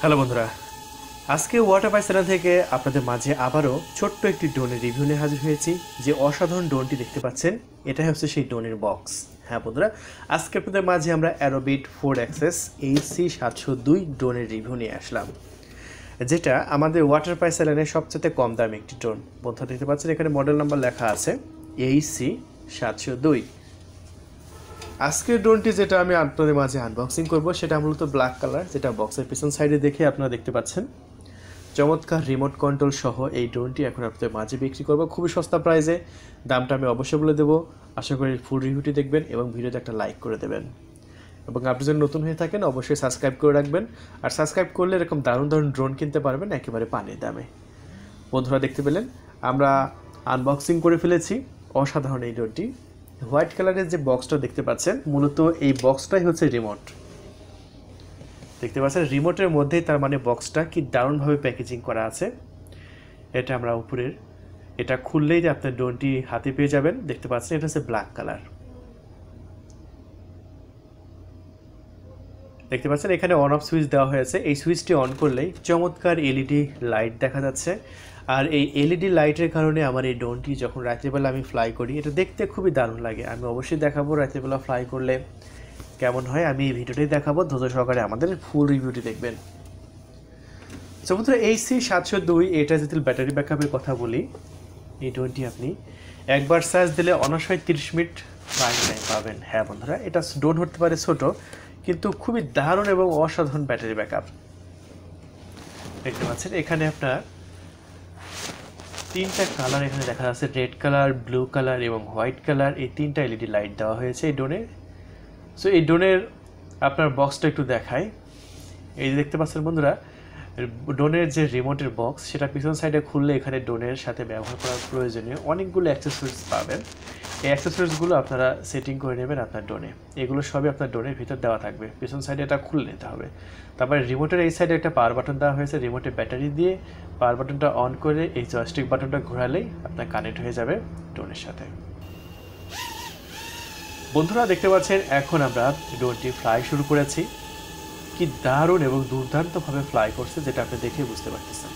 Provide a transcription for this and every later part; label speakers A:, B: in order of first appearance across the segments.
A: Hello বন্ধুরা, আজকে water পাই channel থেকে আপনাদের মাঝে আবারও ছোট্ট একটি ডোনের রিভিউ নিয়ে হাজির হয়েছি। যে অসাধারণ ড্রোনটি দেখতে পাচ্ছেন, এটাই হচ্ছে সেই ডোনের বক্স হ্যাঁ বন্ধুরা, আজকে আপনাদের মাঝে আমরা অ্যারোবিট ফোর অ্যাক্সেস এইচসি সাতশো দুই ডোনের রিভিউ নিয়ে আসলাম। যেটা আমাদের ওয়াটার পাই সবচেয়ে কম দামি একটি ড্রোন। বন্ধুরা, দেখতে পাচ্ছেন এখানে মডেল নাম্বার লেখা আছে এইচসি সাতশো দুই। আজকের ড্রোনটি যেটা আমি আপনাদের মাঝে আনবক্সিং করব, সেটা মূলত ব্ল্যাক কালার যেটা বক্সের পিছন সাইডে দেখে আপনারা দেখতে পাচ্ছেন। চমৎকার রিমোট কন্ট্রোল সহ এই ড্রোনটি এখন আপনাদের মাঝে বিক্রি করব। খুবই সস্তা প্রাইসে দামটা আমি অবশ্যই বলে দেবো। আশা করি ফুল রিভিউটি দেখবেন এবং ভিডিওতে একটা লাইক করে দেবেন। এবং আপনি যদি নতুন হয়ে থাকেন, অবশ্যই সাবস্ক্রাইব করে রাখবেন। আর সাবস্ক্রাইব করলে এরকম দারুণ দারুণ ড্রোন কিনতে পারবেন একেবারে পানির দামে। বন্ধুরা দেখতে পেলেন, আমরা আনবক্সিং করে ফেলেছি। অসাধারণ এই ড্রোনটি হোয়াইট কালারের যে বক্সটা দেখতে পাচ্ছেন, মূলত এই বক্সটাই হচ্ছে রিমোট। দেখতে পাচ্ছেন, রিমোটের মধ্যেই তার মানে বক্সটা কি দারুণভাবে প্যাকেজিং করা আছে। এটা আমরা উপরের, এটা খুললেই আপনার ডোনটি হাতে পেয়ে যাবেন। দেখতে পাচ্ছেন, এটা হচ্ছে ব্ল্যাক কালার। দেখতে পাচ্ছেন, এখানে অন অফ সুইচ দেওয়া হয়েছে। এই সুইচটি অন করলেই চমৎকার এলইডি লাইট দেখা যাচ্ছে। আর এই এলইডি লাইটের কারণে আমার এই ড্রোনটি যখন রাত্রিবেলা আমি ফ্লাই করি, এটা দেখতে খুবই দারুণ লাগে। আমি অবশ্যই দেখাবো রাত্রিবেলা ফ্লাই করলে কেমন হয়। আমি এই ভিডিওটাই দেখাবো। ধৈর্য সহকারে আমাদের ফুল রিভিউটি দেখবেন। বন্ধুরা, এই সি সাতশো দুই, এটা যদি ব্যাটারি ব্যাকআপের কথা বলি, এই ড্রোনটি আপনি একবার চার্জ দিলে অনাশয় তিরিশ মিনিট টাইম পাবেন। হ্যাঁ বন্ধুরা, এটা ড্রোন হতে পারে ছোট কিন্তু খুবই দারুণ এবং অসাধারণ ব্যাটারি ব্যাকআপ। দেখতে পাচ্ছেন, এখানে আপনার তিনটা কালার এখানে দেখা যাচ্ছে, রেড কালার, ব্লু কালার এবং হোয়াইট কালার। এই তিনটা এলইডি লাইট দেওয়া হয়েছে এই ড্রোনে। সো এই ড্রোনের আপনার বক্সটা একটু দেখায় এই যে দেখতে পাচ্ছেন বন্ধুরা, ড্রোনের যে রিমোটের বক্স, সেটা পিছন সাইডে খুললে এখানে ড্রোনের সাথে ব্যবহার করার প্রয়োজনীয় অনেকগুলো অ্যাক্সেসরিজ পাবেন। এই অ্যাক্সেসরিজগুলো আপনারা সেটিং করে নেবেন আপনার ড্রোনে এগুলো সবই আপনার ড্রোনের ভিতর দেওয়া থাকবে। পিছন সাইডে এটা খুলে নিতে হবে। তারপরে রিমোটের এই সাইডে একটা পাওয়ার বাটন দেওয়া হয়েছে। রিমোটের ব্যাটারি দিয়ে পাওয়ার বাটনটা অন করে এই জয়স্টিক বাটনটা ঘোরালেই আপনার কানেক্ট হয়ে যাবে ড্রোনের সাথে। বন্ধুরা, দেখতে পাচ্ছেন, এখন আমরা ড্রোনটি ফ্লাই শুরু করেছি। কি দারুণ এবং দুর্দান্তভাবে ফ্লাই করছে, যেটা আপনি দেখে বুঝতে পারতেছেন।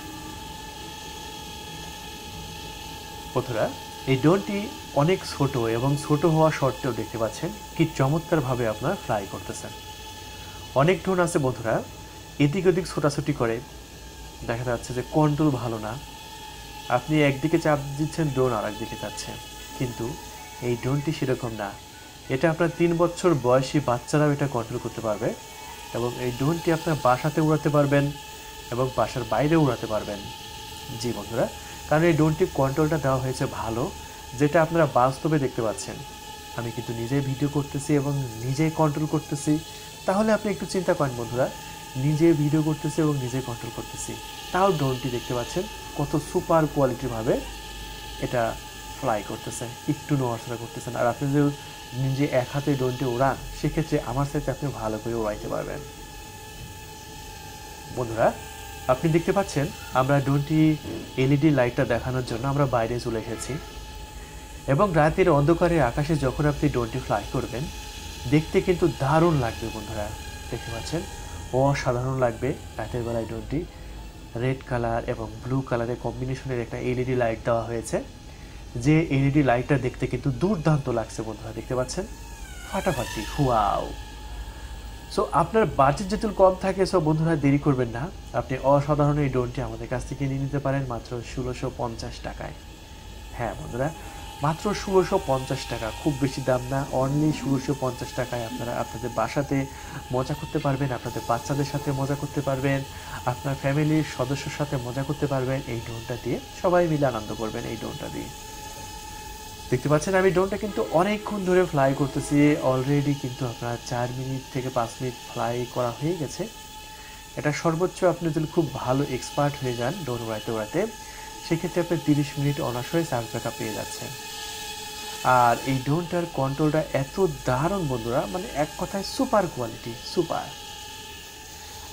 A: বন্ধুরা এই ড্রোনটি অনেক ছোট এবং ছোট হওয়া সত্ত্বেও দেখতে পাচ্ছেন কি চমৎকারভাবে আপনার ফ্লাই করতেছেন। অনেক ড্রোন আছে বন্ধুরা, এদিক ওদিক ছোটাছুটি করে। দেখা যাচ্ছে যে কন্ট্রোল ভালো না। আপনি একদিকে চাপ দিচ্ছেন ড্রোন আর একদিকে যাচ্ছে কিন্তু এই ড্রোনটি সেরকম না। এটা আপনার তিন বছর বয়সী বাচ্চারাও এটা কন্ট্রোল করতে পারবে এবং এই ড্রোনটি আপনার বাসাতে উড়াতে পারবেন এবং বাসার বাইরে উড়াতে পারবেন। জি বন্ধুরা কারণ এই ড্রোনটি কন্ট্রোলটা দেওয়া হয়েছে ভালো, যেটা আপনারা বাস্তবে দেখতে পাচ্ছেন। আমি কিন্তু নিজেই ভিডিও করতেছি এবং নিজেই কন্ট্রোল করতেছি। তাহলে আপনি একটু চিন্তা করেন বন্ধুরা নিজে ভিডিও করতেছি এবং নিজে কন্ট্রোল করতেছি। তাও ড্রোনটি দেখতে পাচ্ছেন, কত সুপার কোয়ালিটিভাবে এটা ফ্লাই করতেছে, একটু নড়াচড়া করতেছেন আর আপনি যদি নিজে এক হাতে ড্রোনটি উড়ান সেক্ষেত্রে আমার সাথে আপনি ভালো করে উড়াইতে পারবেন। বন্ধুরা আপনি দেখতে পাচ্ছেন, আমরা ডোনটি এলইডি লাইটটা দেখানোর জন্য আমরা বাইরে চলে এসেছি। এবং রাতের অন্ধকারে আকাশে যখন আপনি ডোনটি ফ্লাই করবেন, দেখতে কিন্তু দারুণ লাগবে বন্ধুরা। দেখতে পাচ্ছেন? অসাধারণ লাগবে রাতের বেলায় ডোনটি রেড কালার এবং ব্লু কালারের কম্বিনেশনের একটা এলইডি লাইট দেওয়া হয়েছে। যে এলইডি লাইটটা দেখতে কিন্তু দুর্দান্ত লাগছে বন্ধুরা, দেখতে পাচ্ছেন? ফাটাফাটি হুয়াও সো আপনার বাজেট যেহেতু কম থাকে সো বন্ধুরা দেরি করবেন না। আপনি অসাধারণ এই ড্রোনটি আমাদের কাছ থেকে নিয়ে নিতে পারেন মাত্র ষোলোশো পঞ্চাশ টাকায়। হ্যাঁ বন্ধুরা, মাত্র ষোলোশো পঞ্চাশ টাকা। খুব বেশি দাম না অনলি ষোলোশো পঞ্চাশ টাকায় আপনারা আপনাদের বাসাতে মজা করতে পারবেন, আপনাদের বাচ্চাদের সাথে মজা করতে পারবেন, আপনার ফ্যামিলির সদস্যর সাথে মজা করতে পারবেন। এই ড্রোনটা দিয়ে সবাই মিলে আনন্দ করবেন এই ড্রোনটা দিয়ে। দেখতে পাচ্ছেন, আমি ড্রোনটা কিন্তু অনেকক্ষণ ধরে ফ্লাই করতেছি। অলরেডি কিন্তু আপনার চার মিনিট থেকে পাঁচ মিনিট ফ্লাই করা হয়ে গেছে। এটা সর্বোচ্চ আপনি যদি খুব ভালো এক্সপার্ট হয়ে যান ড্রোন উড়াইতে উড়াইতে, সেক্ষেত্রে আপনি তিরিশ মিনিট অনাসয় চার্জ ব্যাকআপ পেয়ে যাচ্ছেন। আর এই ড্রোনটার কন্ট্রোলটা এত দারুণ বন্ধুরা মানে এক কথায় সুপার কোয়ালিটি সুপার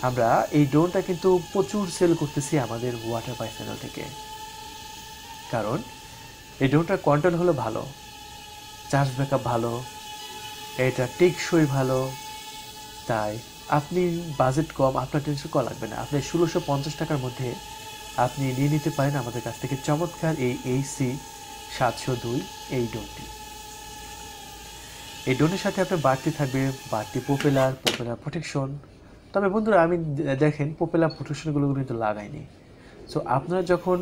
A: আমরা এই ড্রোনটা কিন্তু প্রচুর সেল করতেছি আমাদের ওয়াটার পাই থেকে। কারণ এই ড্রোনটার কন্ট্রোল হলো ভালো। চার্জ ব্যাকআপ ভালো। এটা টেকসই ভালো। তাই আপনি বাজেট কম, আপনার টেনশন করা লাগবে না। আপনি ষোলোশো পঞ্চাশ টাকার মধ্যে আপনি নিয়ে নিতে পারেন আমাদের কাছ থেকে চমৎকার এই এইসি সাতশো দুই এই ডোনটি এই ডোনের সাথে আপনার বাড়তি থাকবে, বাড়তি পপুলার পপুলার প্রোটেকশন তবে বন্ধুরা, আমি দেখেন পপুলার প্রোটেকশনগুলো কিন্তু লাগাইনি। সো আপনারা যখন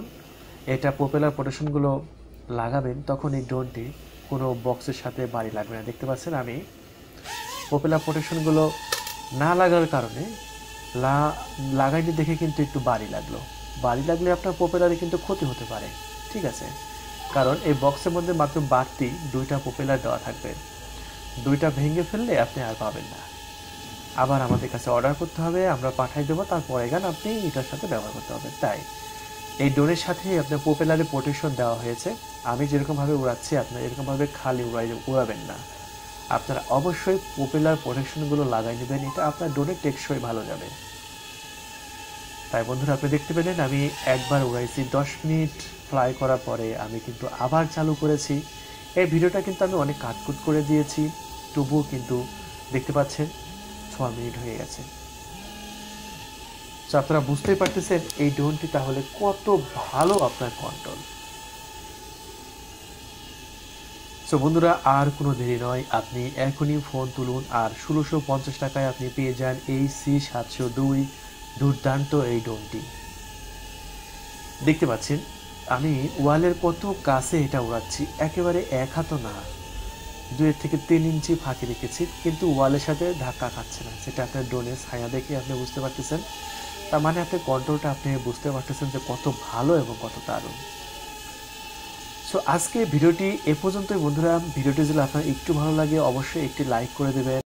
A: এটা পপুলার প্রোটেকশনগুলো লাগাবেন, তখন এই ড্রোনটি কোনো বক্সের সাথে বাড়ি লাগবে না। দেখতে পাচ্ছেন আমি পপুলার প্রোটেকশনগুলো না লাগার কারণে লা লাগাইনি দেখে কিন্তু একটু বাড়ি লাগল। বাড়ি লাগলে আপনার পপুলারে কিন্তু ক্ষতি হতে পারে, ঠিক আছে? কারণ এই বক্সের মধ্যে মাত্র বাড়তি দুইটা পপুলার দেওয়া থাকবে। দুইটা ভেঙে ফেললে আপনি আর পাবেন না। আবার আমাদের কাছে অর্ডার করতে হবে, আমরা পাঠাই দেবো, তারপরে গান আপনি এটার সাথে ব্যবহার করতে হবে তাই এই ডোনের সাথে আপনার পপুলারে প্রোটেকশন দেওয়া হয়েছে। আমি যেরকমভাবে উড়াচ্ছি, আপনার এরকমভাবে খালি উড়াই উড়াবেন না। আপনারা অবশ্যই পপুলার প্রোটেকশনগুলো লাগাই নেবেন, এটা আপনার ডোনের টেকসই ভালো যাবে। তাই বন্ধুরা, আপনি দেখতে পেলেন আমি একবার উড়াইছি, দশ মিনিট ফ্লাই করার পরে আমি কিন্তু আবার চালু করেছি। এই ভিডিওটা কিন্তু আমি অনেক কাটকুট করে দিয়েছি, তবুও কিন্তু দেখতে পাচ্ছেন, ছ মিনিট হয়ে গেছে। তো আপনারা বুঝতেই পারতেছেন, এই ড্রোনটি তাহলে কত ভালো আপনার কন্ট্রোল। সো বন্ধুরা, আর কোনো দেরি নয়, আপনি এখনই ফোন তুলুন, আর ষোলোশো পঞ্চাশ টাকায় আপনি পেয়ে যান এই সি সাতশো দুই দুর্দান্ত এই ড্রোনটি। দেখতে পাচ্ছেন, আমি ওয়ালের কত কাছে এটা উড়াচ্ছি, একেবারে এক হাতও না। দুই থেকে তিন ইঞ্চি ফাঁকি রেখেছি, কিন্তু ওয়ালের সাথে ধাক্কা খাচ্ছে না, সেটা আপনার ড্রোনের ছায়া দেখে আপনি বুঝতে পারতেছেন। তার মানে আপনি কন্ট্রোলটা আপনি বুঝতে পারতেছেন যে কত ভালো এবং কত দারুণ। সো আজকে ভিডিওটি এ পর্যন্তই বন্ধুরা। ভিডিওটি যদি আপনার একটু ভালো লাগে, অবশ্যই একটি লাইক করে দেবেন।